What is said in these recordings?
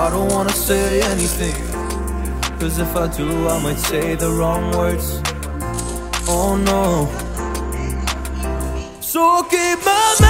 I don't wanna say anything. Cause if I do I might say the wrong words. Oh no. So keep my mouth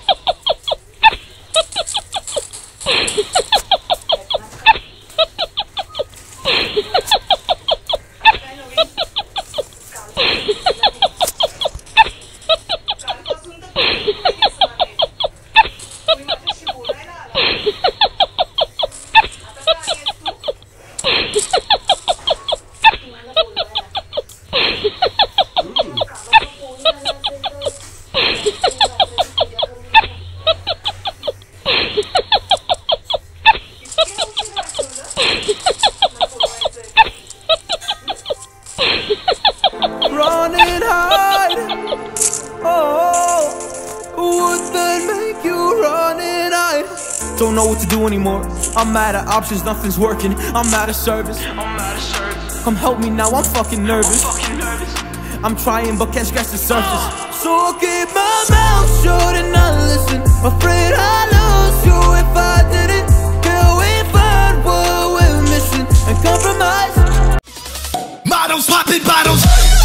and hide. Oh, would then make you run and I don't know what to do anymore. I'm out of options, nothing's working. I'm out of service. I'm out of service. Come help me now, I'm fucking nervous. I'm, fucking nervous. I'm trying but can't scratch the surface. So I'll keep my mouth shut and not listen. Afraid I lose you if I didn't. Can we find what we're missing and compromise? Models popping bottles.